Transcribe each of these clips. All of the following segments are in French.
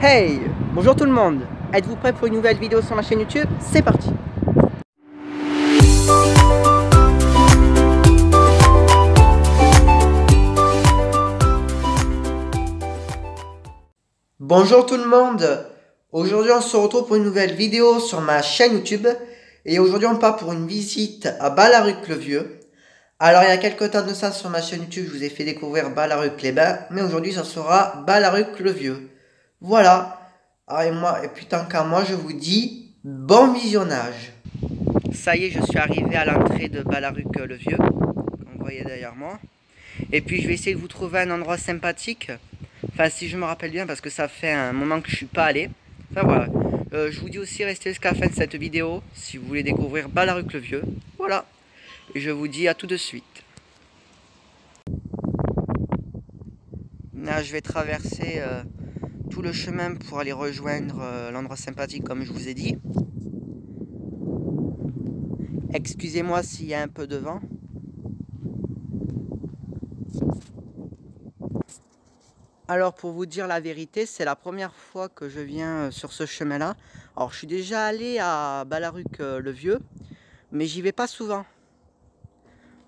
Hey Bonjour tout le monde. Êtes-vous prêt pour une nouvelle vidéo sur ma chaîne YouTube? C'est parti. Bonjour tout le monde. Aujourd'hui on se retrouve pour une nouvelle vidéo sur ma chaîne YouTube. Et aujourd'hui on part pour une visite à Balaruc-le-Vieux. Alors il y a quelques temps de ça sur ma chaîne YouTube je vous ai fait découvrir Balaruc-les-Bains. Mais aujourd'hui ça sera Balaruc-le-Vieux. Voilà. Ah, et moi, et puis tant qu'à moi, je vous dis bon visionnage. Ça y est, je suis arrivé à l'entrée de Balaruc-le-Vieux, comme vous voyez derrière moi. Et puis je vais essayer de vous trouver un endroit sympathique. Enfin, si je me rappelle bien, parce que ça fait un moment que je suis pas allé. Enfin voilà. Euh, je vous dis aussi, restez jusqu'à la fin de cette vidéo si vous voulez découvrir Balaruc-le-Vieux. Voilà. Et je vous dis à tout de suite. Là, je vais traverser... Euh, le chemin pour aller rejoindre euh, l'endroit sympathique comme je vous ai dit. Excusez-moi s'il y a un peu de vent. Alors pour vous dire la vérité, c'est la première fois que je viens euh, sur ce chemin-là. Alors je suis déjà allé à Balaruc-le-Vieux, euh, mais j'y vais pas souvent.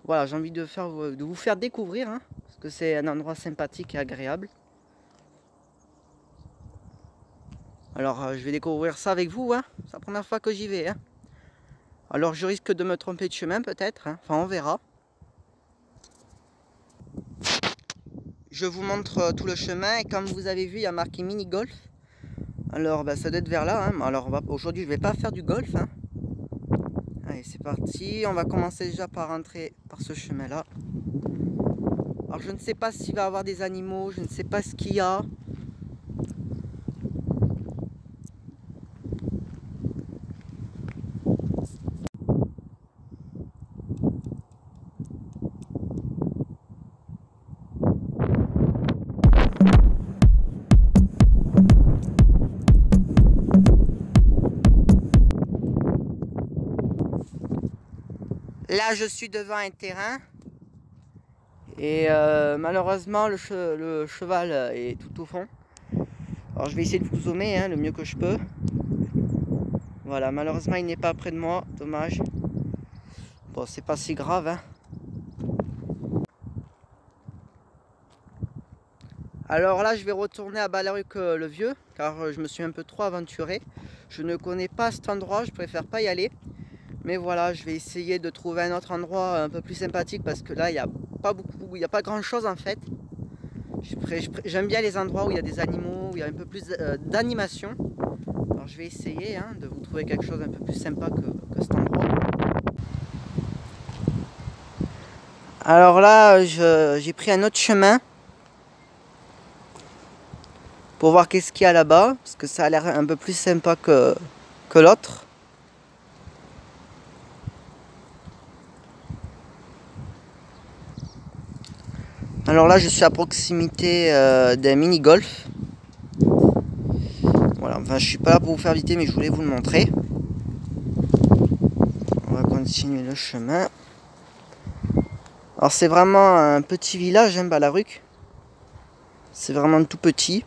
Voilà, j'ai envie de, faire, de vous faire découvrir, hein, parce que c'est un endroit sympathique et agréable. Alors euh, je vais découvrir ça avec vous, hein. c'est la première fois que j'y vais. Hein. Alors je risque de me tromper de chemin peut-être, hein. enfin on verra. Je vous montre euh, tout le chemin et comme vous avez vu il y a marqué mini golf. Alors bah, ça doit être vers là, hein. alors aujourd'hui je vais pas faire du golf. Allez c'est parti, on va commencer déjà par rentrer par ce chemin là. Alors je ne sais pas s'il va y avoir des animaux, je ne sais pas ce qu'il y a. Là, je suis devant un terrain. Et euh, malheureusement, le, cheval est tout au fond. Alors, je vais essayer de vous zoomer hein, le mieux que je peux. Voilà, malheureusement, il n'est pas près de moi. Dommage. Bon, c'est pas si grave. Hein. Alors là, je vais retourner à Balaruc euh, le Vieux, car euh, je me suis un peu trop aventuré. Je ne connais pas cet endroit, je préfère pas y aller. Mais voilà, je vais essayer de trouver un autre endroit un peu plus sympathique parce que là, il n'y a pas beaucoup, il n'y a pas grand chose en fait. J'aime bien les endroits où il y a des animaux, où il y a un peu plus euh, d'animation. Alors je vais essayer hein, de vous trouver quelque chose un peu plus sympa que, cet endroit. Alors là, j'ai pris un autre chemin pour voir qu'est-ce qu'il y a là-bas, parce que ça a l'air un peu plus sympa que, que l'autre. Alors là, je suis à proximité euh, d'un mini-golf. Voilà, enfin, je suis pas là pour vous faire visiter, mais je voulais vous le montrer. On va continuer le chemin. Alors, c'est vraiment un petit village, hein, Balaruc. C'est vraiment tout petit.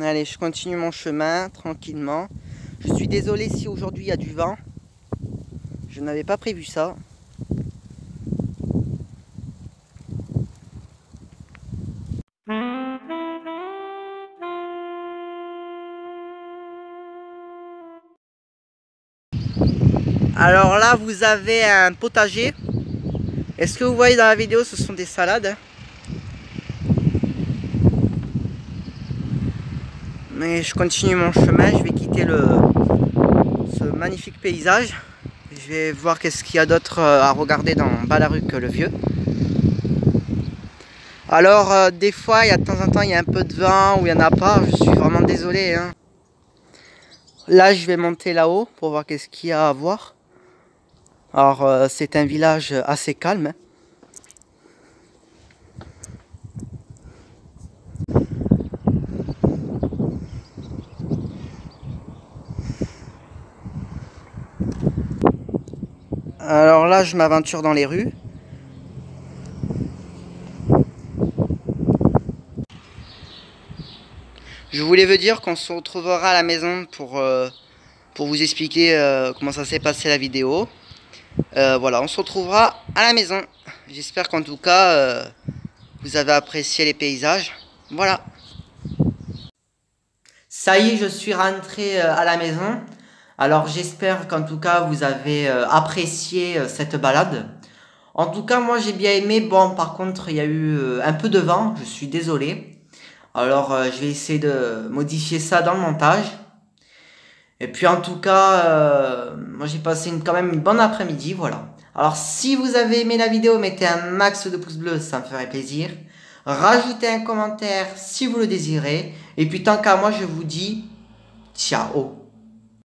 Allez, je continue mon chemin tranquillement. Je suis désolé si aujourd'hui il y a du vent. Je n'avais pas prévu ça. Alors là, vous avez un potager. Est-ce que vous voyez dans la vidéo, ce sont des salades Mais je continue mon chemin, je vais quitter le, ce magnifique paysage. Je vais voir qu'est-ce qu'il y a d'autre euh, à regarder dans Balaruc le Vieux. Alors, euh, des fois, il y a de temps en temps, il y a un peu de vent ou il n'y en a pas. Je suis vraiment désolé. Hein. Là, je vais monter là-haut pour voir qu'est-ce qu'il y a à voir. Alors, euh, c'est un village assez calme. Alors là, je m'aventure dans les rues. Je voulais vous dire qu'on se retrouvera à la maison pour, euh, vous expliquer euh, comment ça s'est passé la vidéo. Euh, voilà, on se retrouvera à la maison. J'espère qu'en tout cas, vous avez apprécié les paysages. Voilà. Ça y est, je suis rentré à la maison. Alors j'espère qu'en tout cas, vous avez apprécié cette balade. En tout cas, moi j'ai bien aimé. Bon, par contre, il y a eu un peu de vent. Je suis désolé. Alors euh, je vais essayer de modifier ça dans le montage. Et puis en tout cas, euh, moi j'ai passé quand même une bonne après-midi, voilà. Alors si vous avez aimé la vidéo, mettez un max de pouces bleus, ça me ferait plaisir. Rajoutez un commentaire si vous le désirez. Et puis tant qu'à moi, je vous dis ciao